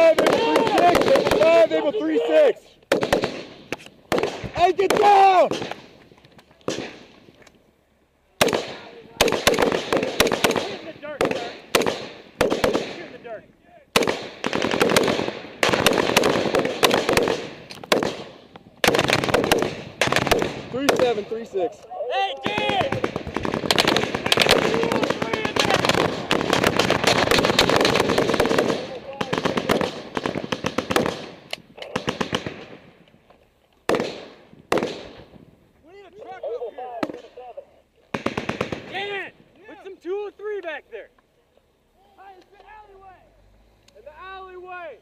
Five able three six. Five able three six. Hey, get down! Three seven, three six. Hey, dude! The alleyway.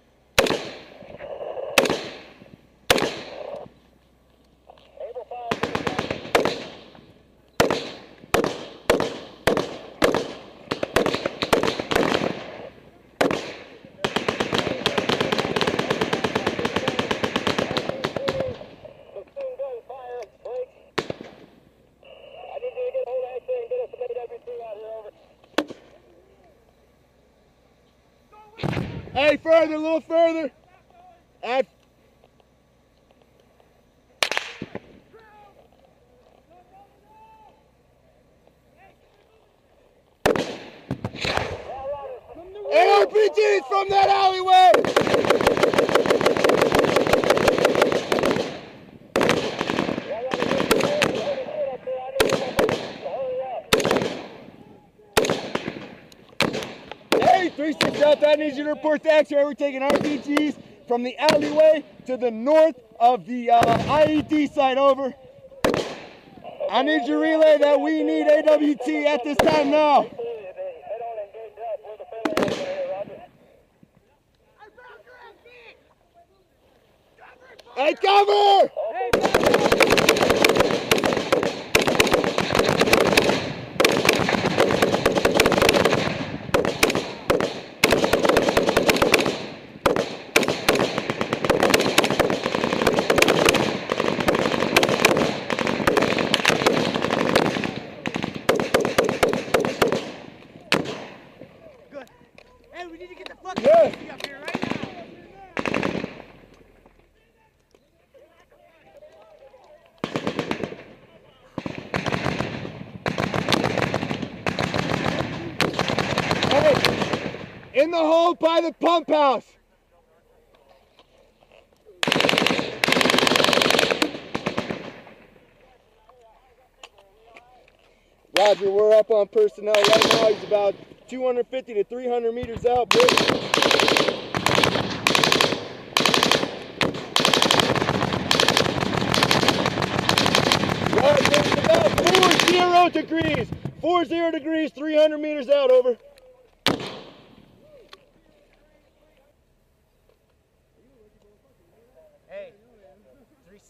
Hey, further, a little further. Add. ARPGs from that alleyway! Hey, 3-6 Delta, I need you to report to X-ray. We're taking RPGs from the alleyway to the north of the uh, IED site, over. I need you to relay that we need AWT at this time now. Hey, cover! Hey, Hey, we need to get the fuck Yeah. up here right now. Hey, in the hole by the pump house. Roger, we're up on personnel right now. He's about 250 to 300 meters out. Boys. Roger, about four zero degrees. Four zero degrees, 300 meters out. Over.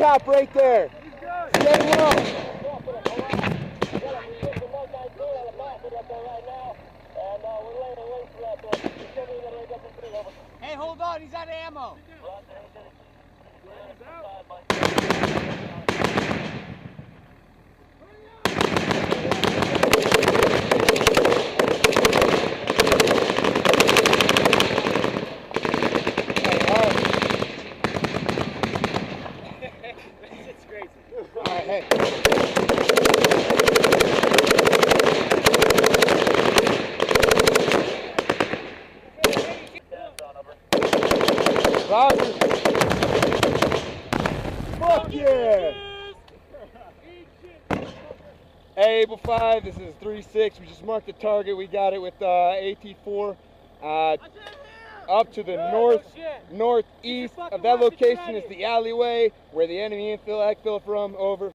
rooftop right there. Stay low. Hey, hold on, he's out of ammo. it's crazy. All right, hey. Roger. Fuck yeah. Hey, Able 5, this is 3-6. We just marked the target. We got it with uh, AT4. Uh, up to the north, northeast of that location is the alleyway where the enemy infill, exfil from. Over.